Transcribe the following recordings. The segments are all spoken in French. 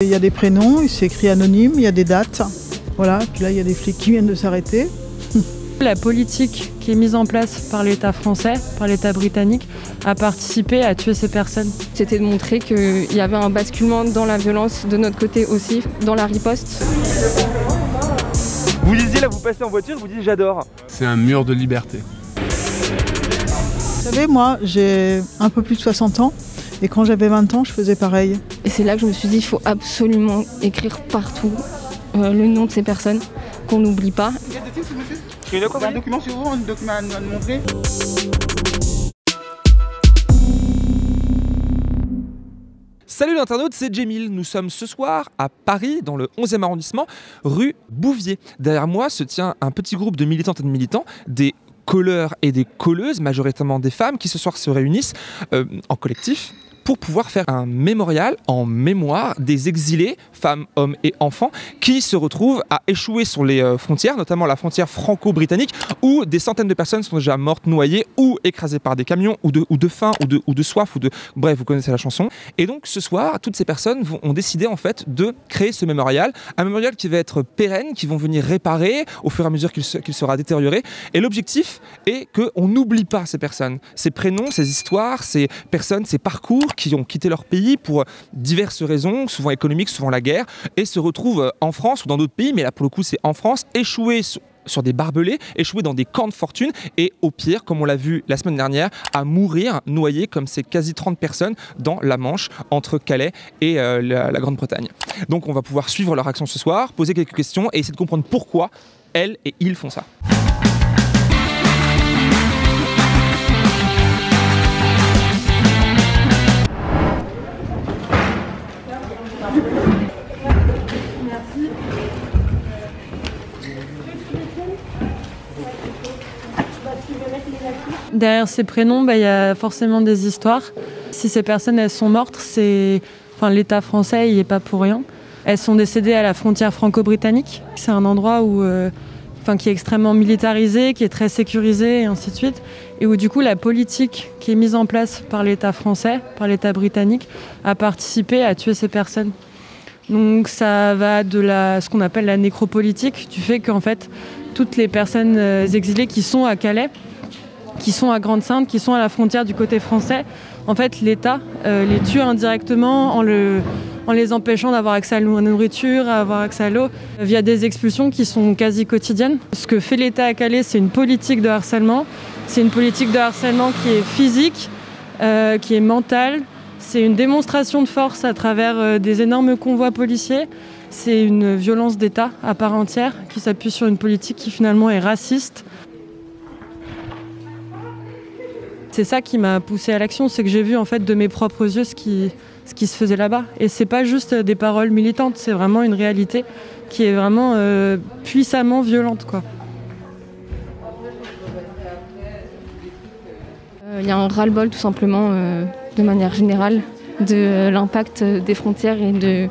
Il y a des prénoms, c'est écrit anonyme, il y a des dates. Voilà, puis là il y a des flics qui viennent de s'arrêter. La politique qui est mise en place par l'État français, par l'État britannique, a participé à tuer ces personnes. C'était de montrer qu'il y avait un basculement dans la violence de notre côté aussi, dans la riposte. Vous disiez là, vous passez en voiture, vous dites j'adore. C'est un mur de liberté. Vous savez, moi j'ai un peu plus de 60 ans et quand j'avais 20 ans, je faisais pareil. Et c'est là que je me suis dit, il faut absolument écrire partout euh, le nom de ces personnes, qu'on n'oublie pas. Il y a quoi, un document sur vous, un document à nous montrer Salut l'internaute, c'est Jemil. Nous sommes ce soir à Paris, dans le 11e arrondissement, rue Bouvier. Derrière moi se tient un petit groupe de militantes et de militants, des colleurs et des colleuses, majoritairement des femmes, qui ce soir se réunissent euh, en collectif pour pouvoir faire un mémorial en mémoire des exilés, femmes, hommes et enfants, qui se retrouvent à échouer sur les euh, frontières, notamment la frontière franco-britannique, où des centaines de personnes sont déjà mortes, noyées ou écrasées par des camions, ou de, ou de faim, ou de, ou de soif, ou de... Bref, vous connaissez la chanson. Et donc ce soir, toutes ces personnes vont, ont décidé en fait de créer ce mémorial, un mémorial qui va être pérenne, qui vont venir réparer au fur et à mesure qu'il se, sera détérioré. Et l'objectif est qu'on n'oublie pas ces personnes, ces prénoms, ces histoires, ces personnes, ces parcours qui ont quitté leur pays pour diverses raisons, souvent économiques, souvent la guerre, et se retrouvent en France ou dans d'autres pays, mais là pour le coup c'est en France, échoués sur des barbelés, échoués dans des camps de fortune et au pire, comme on l'a vu la semaine dernière, à mourir noyés comme ces quasi 30 personnes dans la Manche entre Calais et euh, la Grande-Bretagne. Donc on va pouvoir suivre leur action ce soir, poser quelques questions et essayer de comprendre pourquoi elles et ils font ça. Derrière ces prénoms, bah, il y a forcément des histoires. Si ces personnes sont mortes, c'est, enfin, l'État français il est pas pour rien. Elles sont décédées à la frontière franco-britannique. C'est un endroit euh, qui est extrêmement militarisé, qui est très sécurisé et ainsi de suite, et où du coup la politique qui est mise en place par l'État français, par l'État britannique, a participé à tuer ces personnes. Donc ça va de la, ce qu'on appelle la nécropolitique, du fait qu'en fait toutes les personnes euh, exilées qui sont à Calais qui sont à Grande-Sainte, qui sont à la frontière du côté français, en fait, l'État euh, les tue indirectement en, le, en les empêchant d'avoir accès à la nourriture, à avoir accès à l'eau, via des expulsions qui sont quasi quotidiennes. Ce que fait l'État à Calais, c'est une politique de harcèlement. C'est une politique de harcèlement qui est physique, euh, qui est mentale. C'est une démonstration de force à travers euh, des énormes convois policiers. C'est une violence d'État à part entière qui s'appuie sur une politique qui finalement est raciste, c'est ça qui m'a poussé à l'action, c'est que j'ai vu en fait de mes propres yeux ce qui, se faisait là-bas. Et c'est pas juste des paroles militantes, c'est vraiment une réalité qui est vraiment euh, puissamment violente. Quoi. Il y a un ras-le-bol tout simplement, euh, de manière générale, de l'impact des frontières et de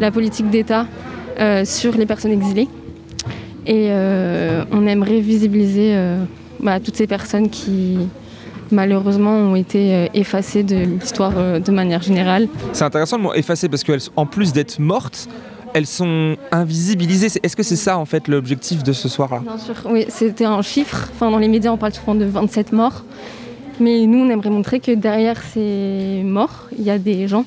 la politique d'État euh, sur les personnes exilées. Et on aimerait visibiliser bah, toutes ces personnes qui, malheureusement ont été euh, effacées de l'histoire euh, de manière générale. C'est intéressant le mot effacées parce qu'en plus d'être mortes, elles sont invisibilisées. Est-ce que c'est ça en fait l'objectif de ce soir-là? Bien sûr, oui, c'était un chiffre. Enfin, dans les médias, on parle souvent de 27 morts. Mais nous, on aimerait montrer que derrière ces morts, il y a des gens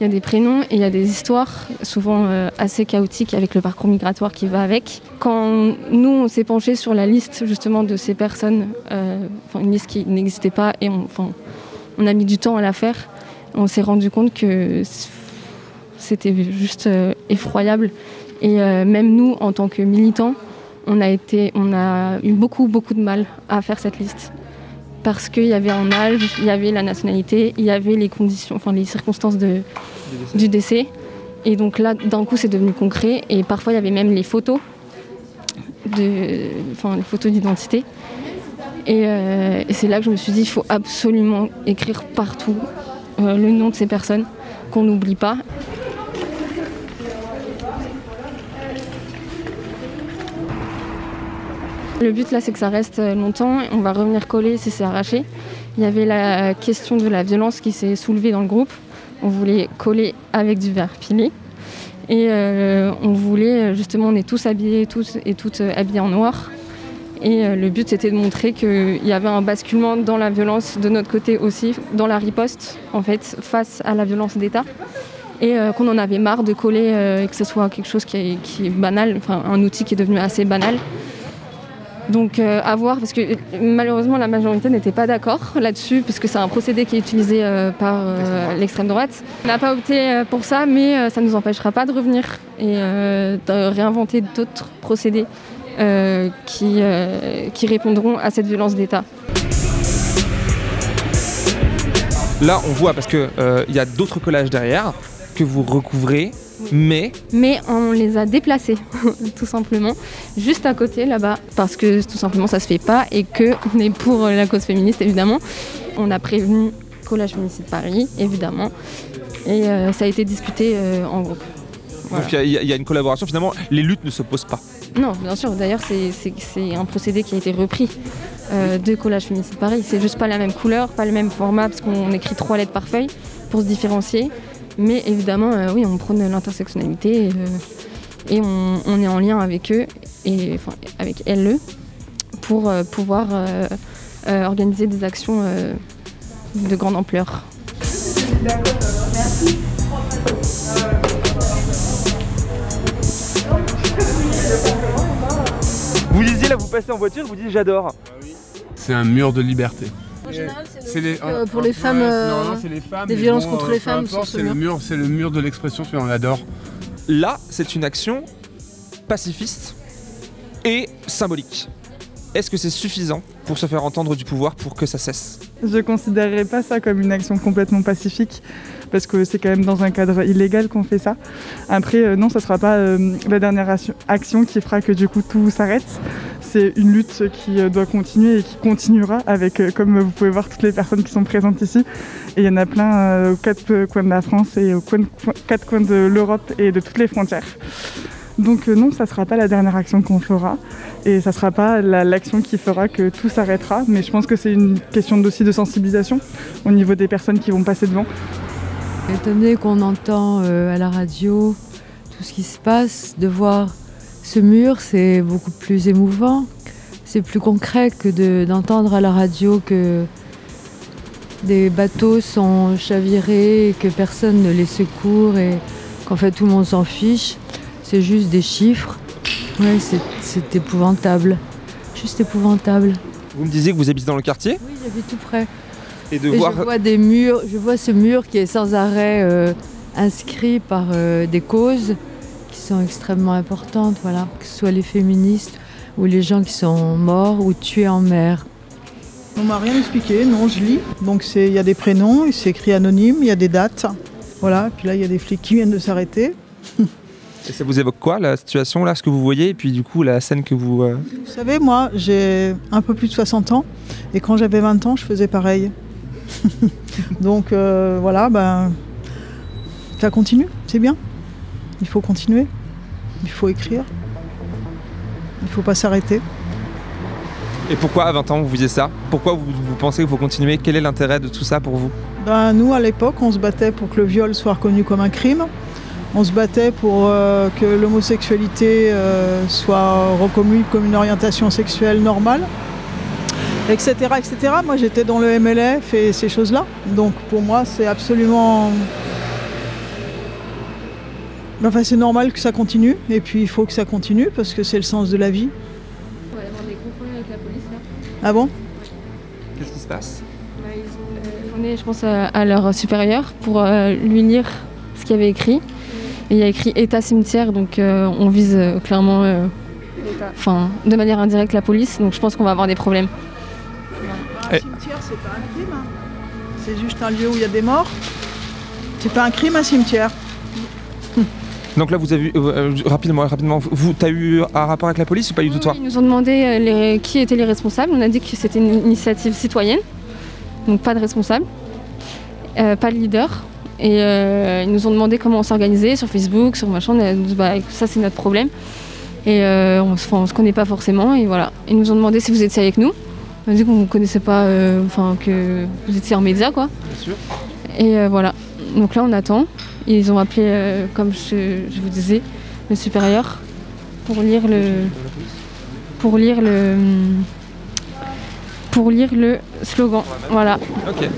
il y a des prénoms et il y a des histoires, souvent euh, assez chaotiques avec le parcours migratoire qui va avec. Quand nous, on s'est penché sur la liste justement de ces personnes, euh, une liste qui n'existait pas et on, a mis du temps à la faire, on s'est rendu compte que c'était juste euh, effroyable. Et même nous, en tant que militants, on a eu beaucoup, beaucoup de mal à faire cette liste parce qu'il y avait un âge, il y avait la nationalité, il y avait les conditions, enfin les circonstances de, du décès. Et donc là, d'un coup, c'est devenu concret. Et parfois, il y avait même les photos, enfin les photos d'identité. Et, euh, c'est là que je me suis dit, il faut absolument écrire partout euh, le nom de ces personnes, qu'on n'oublie pas. Le but là, c'est que ça reste longtemps. On va revenir coller si c'est arraché. Il y avait la question de la violence qui s'est soulevée dans le groupe. On voulait coller avec du verre pilé. Et euh, on voulait, justement, on est tous habillés tous et toutes euh, habillés en noir. Et euh, le but c'était de montrer qu'il y avait un basculement dans la violence de notre côté aussi, dans la riposte en fait, face à la violence d'État. Et euh, qu'on en avait marre de coller euh, et que ce soit quelque chose qui est banal, enfin un outil qui est devenu assez banal. Donc euh, à voir, parce que euh, malheureusement la majorité n'était pas d'accord là-dessus, puisque c'est un procédé qui est utilisé euh, par euh, l'extrême droite. On n'a pas opté pour ça, mais ça ne nous empêchera pas de revenir et de réinventer d'autres procédés qui, qui répondront à cette violence d'État. Là, on voit parce que euh, il y a d'autres collages derrière que vous recouvrez, mais Mais on les a déplacés, tout simplement, juste à côté là-bas, parce que tout simplement ça se fait pas et que on est pour la cause féministe évidemment. On a prévenu Collage Féminicide Paris, évidemment, et euh, ça a été discuté euh, en groupe. Voilà. donc il y a- y, une collaboration. Finalement, les luttes ne s'opposent pas. Non, bien sûr, d'ailleurs c'est- un procédé qui a été repris euh, de Collage Féminicide Paris. C'est juste pas la même couleur, pas le même format, parce qu'on écrit trois lettres par feuille pour se différencier. Mais évidemment, euh, oui, on prône l'intersectionnalité et, euh, et on, on est en lien avec eux, et, enfin avec LE, pour euh, pouvoir euh, euh, organiser des actions euh, de grande ampleur. Vous disiez là, vous passez en voiture, vous dites j'adore. C'est un mur de liberté. En général, c'est les, euh, pour les femmes, euh, non, non, c'est les femmes, des violences bon, contre euh, les femmes importe, sur ce C'est le mur. c'est le mur de l'expression, on adore. Là, c'est une action pacifiste et symbolique. Est-ce que c'est suffisant pour se faire entendre du pouvoir pour que ça cesse? Je ne considérerais pas ça comme une action complètement pacifique parce que c'est quand même dans un cadre illégal qu'on fait ça. Après, euh, non, ça ne sera pas euh, la dernière action- action qui fera que du coup tout s'arrête. C'est une lutte qui euh, doit continuer et qui continuera avec, euh, comme vous pouvez voir, toutes les personnes qui sont présentes ici. Et il y en a plein euh, aux quatre coins de la France et aux quatre coins de l'Europe et de toutes les frontières. Donc non, ça ne sera pas la dernière action qu'on fera et ça ne sera pas la- l'action qui fera que tout s'arrêtera. Mais je pense que c'est une question aussi de sensibilisation au niveau des personnes qui vont passer devant. Étonné qu'on entend à la radio tout ce qui se passe, de voir ce mur, c'est beaucoup plus émouvant. C'est plus concret que de- d'entendre à la radio que des bateaux sont chavirés et que personne ne les secourt et qu'en fait tout le monde s'en fiche. C'est juste des chiffres. Ouais, c'est- épouvantable. Juste épouvantable. Vous me disiez que vous habitez dans le quartier? Oui, j'habite tout près. et de Et voir. je vois des murs, je vois ce mur qui est sans arrêt euh, inscrit par euh, des causes sont extrêmement importantes, voilà, que ce soit les féministes ou les gens qui sont morts ou tués en mer. On m'a rien expliqué, non, je lis. Donc c'est- il y a des prénoms, c'est écrit anonyme, il y a des dates. Voilà, puis là il y a des flics qui viennent de s'arrêter. Et ça vous évoque quoi la situation là, ce que vous voyez, et puis du coup la scène que vous. euh, Vous savez, moi j'ai un peu plus de 60 ans et quand j'avais 20 ans, je faisais pareil. Donc euh, voilà, ben, ça continue, c'est bien. Il faut continuer, il faut écrire, il ne faut pas s'arrêter. Et pourquoi à 20 ans vous faisiez ça? Pourquoi vous, vous pensez qu'il faut continuer? Quel est l'intérêt de tout ça pour vous? Ben, nous, à l'époque, on se battait pour que le viol soit reconnu comme un crime. On se battait pour euh, que l'homosexualité euh, soit reconnue comme une orientation sexuelle normale, etc. etc. Moi, j'étais dans le MLF et ces choses-là. Donc, pour moi, c'est absolument... Enfin, c'est normal que ça continue. Et puis, il faut que ça continue parce que c'est le sens de la vie. On va y avoir des gros problèmes avec la police là. Ah bon? Qu'est-ce qui se passe? Bah, ils ont téléphoné, je pense, à, à leur supérieur pour euh, lui lire ce qu'il y avait écrit. Et il y a écrit État cimetière, donc euh, on vise euh, clairement, euh, enfin, de manière indirecte la police. Donc je pense qu'on va avoir des problèmes. Un cimetière, c'est pas un crime. hein. C'est juste un lieu où il y a des morts. C'est pas un crime, un cimetière. Donc là vous avez vu, euh, euh, rapidement, rapidement, vous, t'as eu un rapport avec la police ou pas du tout toi Ils nous ont demandé euh, les- qui étaient les responsables. On a dit que c'était une initiative citoyenne, donc pas de responsable, euh, pas de leader. Et euh, ils nous ont demandé comment on s'organisait sur Facebook, sur machin. On a dit, bah, ça c'est notre problème. Et euh, on, se- enfin, on se connaît pas forcément. Et voilà. Ils nous ont demandé si vous étiez avec nous. On a dit qu'on ne connaissait pas, euh, enfin que vous étiez en média quoi. Bien sûr. Et euh, voilà. Donc là on attend. Ils ont appelé, euh, comme je, vous disais, le supérieur pour lire le pour lire le pour lire le slogan. Voilà. Ok.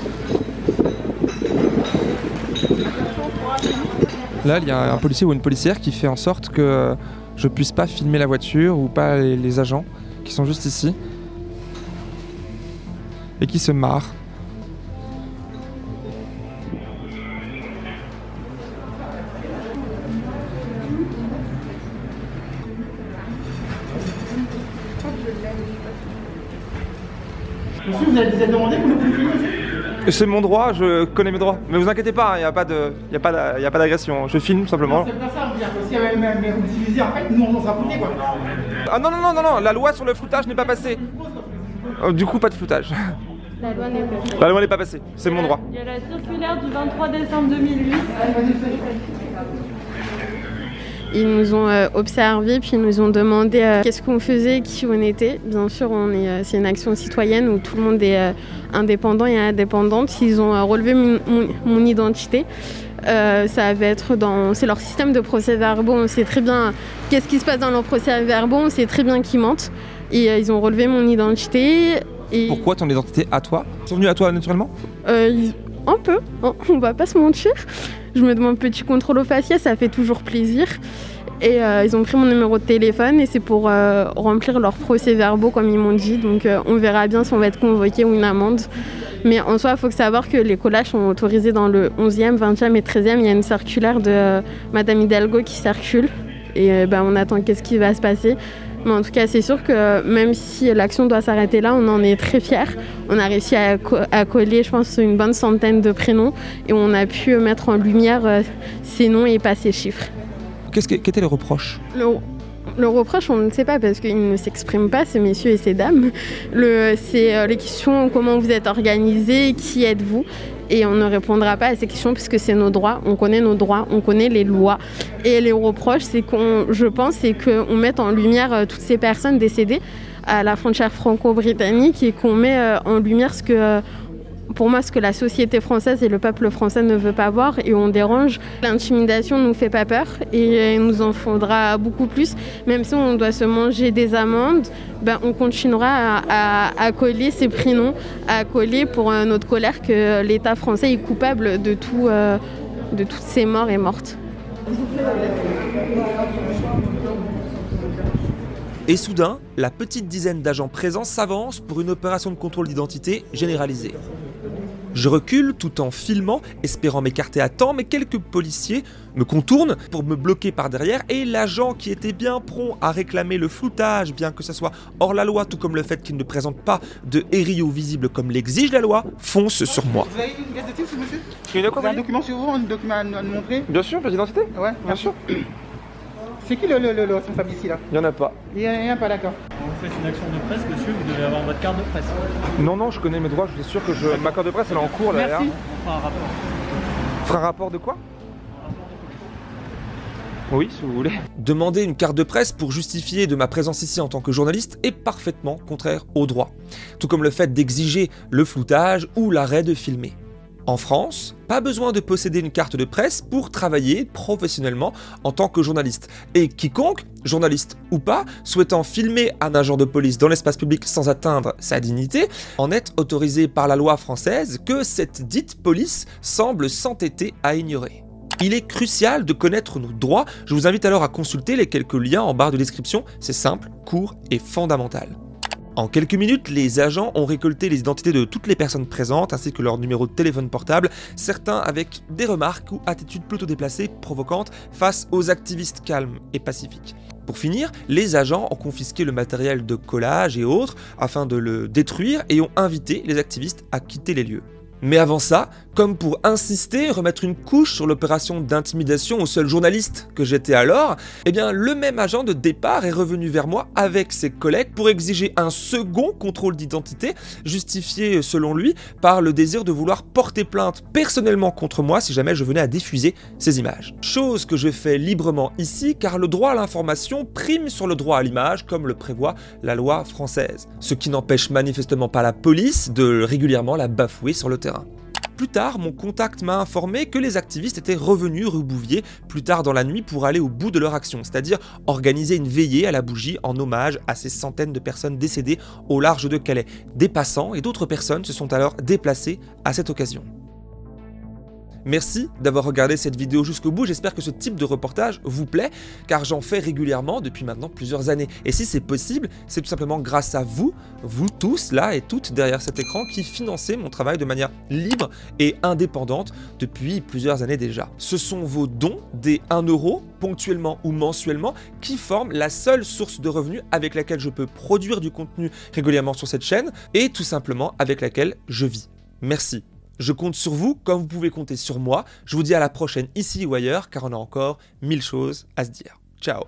Là, il y a un policier ou une policière qui fait en sorte que je puisse pas filmer la voiture ou pas les agents qui sont juste ici et qui se marrent. Monsieur, vous avez déjà demandé pour le plus C'est mon droit, je connais mes droits. Mais vous inquiétez pas, il n'y a pas de- y a pas d'a- y a pas d'agression. Je filme simplement. C'est pas ça, vous dire que si vous en fait, nous on sera foutés quoi. Ah non, non, non, non, non, la loi sur le floutage n'est pas passée. Euh, du coup, pas de floutage. La loi n'est pas La loi n'est pas passée, c'est mon droit. Il y a la circulaire du 23 décembre 2008. Ils nous ont euh, observés, puis ils nous ont demandé euh, qu'est-ce qu'on faisait, qui on était. Bien sûr, on est, euh, c'est une action citoyenne où tout le monde est indépendant et indépendante. Ils ont relevé mon, mon- mon identité. Euh, ça va être dans, c'est leur système de procès-verbaux. On sait très bien qu'est-ce qui se passe dans leurs procès-verbaux. On sait très bien qu'ils mentent. Et euh, ils ont relevé mon identité. Et, Pourquoi ton identité à toi? Ils sont venus à toi naturellement? Euh, un peu, on va pas se mentir. Je me demande petit contrôle au faciès, ça fait toujours plaisir. Et euh, ils ont pris mon numéro de téléphone et c'est pour euh, remplir leurs procès-verbaux comme ils m'ont dit. Donc euh, on verra bien si on va être convoqué ou une amende. Mais en soi, il faut savoir que les collages sont autorisés dans le 11e, 20e et 13e. Il y a une circulaire de Madame Hidalgo qui circule. Et ben, on attend qu'est-ce qui va se passer. Mais en tout cas, c'est sûr que même si l'action doit s'arrêter là, on en est très fiers. On a réussi à, co- à coller, je pense, une bonne centaine de prénoms et on a pu mettre en lumière euh, ces noms et pas ces chiffres. Qu'est-ce que- Qu'étaient les reproches? Le, le reproche, on ne sait pas parce qu'ils ne s'expriment pas, ces messieurs et ces dames. Le- C'est euh, les questions comment vous êtes organisés, qui êtes-vous? Et on ne répondra pas à ces questions puisque c'est nos droits, on connaît nos droits, on connaît les lois. Et les reproches, c'est qu'on, je pense, c'est qu'on mette en lumière euh, toutes ces personnes décédées à la frontière franco-britannique et qu'on met euh, en lumière ce que, euh, pour moi, ce que la société française et le peuple français ne veut pas voir et on dérange. L'intimidation ne nous fait pas peur et il nous en faudra beaucoup plus. Même si on doit se manger des amendes, ben, on continuera à, coller ces prénoms, à coller pour notre colère que l'État français est coupable de, euh, de toutes ces morts et mortes. Et soudain, la petite dizaine d'agents présents s'avance pour une opération de contrôle d'identité généralisée. Je recule tout en filmant, espérant m'écarter à temps, mais quelques policiers me contournent pour me bloquer par derrière et l'agent qui était bien prompt à réclamer le floutage, bien que ce soit hors la loi, tout comme le fait qu'il ne présente pas de hério visible comme l'exige la loi, fonce sur moi. Vous avez une pièce de titre, monsieur? Il y a Vous avez un document sur vous, un document à nous montrer Bien sûr, pièce d'identité Ouais, Bien sûr. C'est qui le, le, le, le responsable ici là? Il n'y en a pas. Il y a, il y a pas d'accord. Vous faites une action de presse, monsieur, vous devez avoir votre carte de presse. Non, non, je connais mes droits, je suis sûr que je... ma carte de presse elle est en cours là. Merci. On fera un rapport. Fera un rapport de quoi Oui, si vous voulez. Demander une carte de presse pour justifier de ma présence ici en tant que journaliste est parfaitement contraire au droit, tout comme le fait d'exiger le floutage ou l'arrêt de filmer. En France, pas besoin de posséder une carte de presse pour travailler professionnellement en tant que journaliste. Et quiconque, journaliste ou pas, souhaitant filmer un agent de police dans l'espace public sans atteindre sa dignité, en est autorisé par la loi française que cette dite police semble s'entêter à ignorer. Il est crucial de connaître nos droits, je vous invite alors à consulter les quelques liens en barre de description, c'est simple, court et fondamental. En quelques minutes, les agents ont récolté les identités de toutes les personnes présentes ainsi que leur numéro de téléphone portable, certains avec des remarques ou attitudes plutôt déplacées, provocantes face aux activistes calmes et pacifiques. Pour finir, les agents ont confisqué le matériel de collage et autres afin de le détruire et ont invité les activistes à quitter les lieux. Mais avant ça, comme pour insister, remettre une couche sur l'opération d'intimidation au seul journaliste que j'étais alors, eh bien le même agent de départ est revenu vers moi avec ses collègues pour exiger un second contrôle d'identité, justifié selon lui par le désir de vouloir porter plainte personnellement contre moi si jamais je venais à diffuser ces images. Chose que je fais librement ici car le droit à l'information prime sur le droit à l'image comme le prévoit la loi française, ce qui n'empêche manifestement pas la police de régulièrement la bafouer sur le terrain. Plus tard, mon contact m'a informé que les activistes étaient revenus rue Bouvier plus tard dans la nuit pour aller au bout de leur action, c'est-à-dire organiser une veillée à la bougie en hommage à ces centaines de personnes décédées au large de Calais. Des passants et d'autres personnes se sont alors déplacées à cette occasion. Merci d'avoir regardé cette vidéo jusqu'au bout, j'espère que ce type de reportage vous plaît, car j'en fais régulièrement depuis maintenant plusieurs années. Et si c'est possible, c'est tout simplement grâce à vous, vous tous là et toutes derrière cet écran, qui financez mon travail de manière libre et indépendante depuis plusieurs années déjà. Ce sont vos dons, des 1 euro, ponctuellement ou mensuellement, qui forment la seule source de revenus avec laquelle je peux produire du contenu régulièrement sur cette chaîne, et tout simplement avec laquelle je vis. Merci. Je compte sur vous comme vous pouvez compter sur moi. Je vous dis à la prochaine ici ou ailleurs car on a encore mille choses à se dire. Ciao